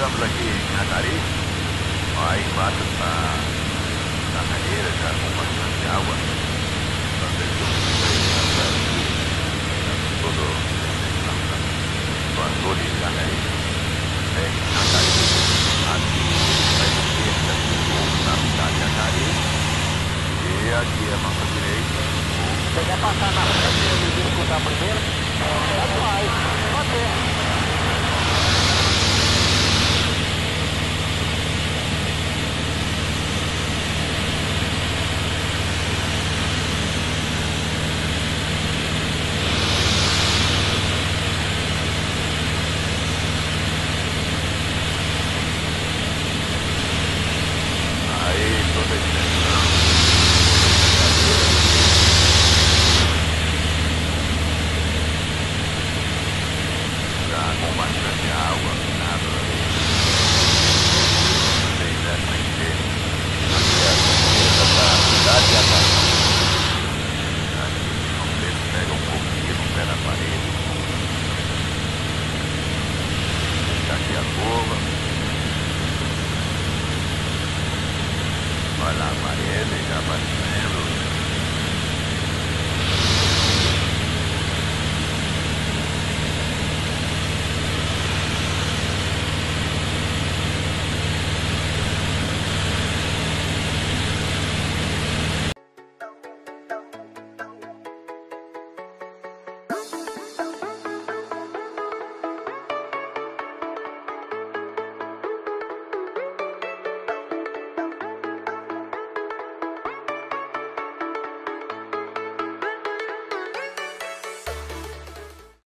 Chegamos aqui em Atari, aí embaixo está na maneira, já com bastante água. Todo o Antônio de Janeiro. É, Atari, aqui à esquerda, na cidade de Atari. E aqui à nossa direita. Você quer passar na frente, que está primeiro? la pared, la pared.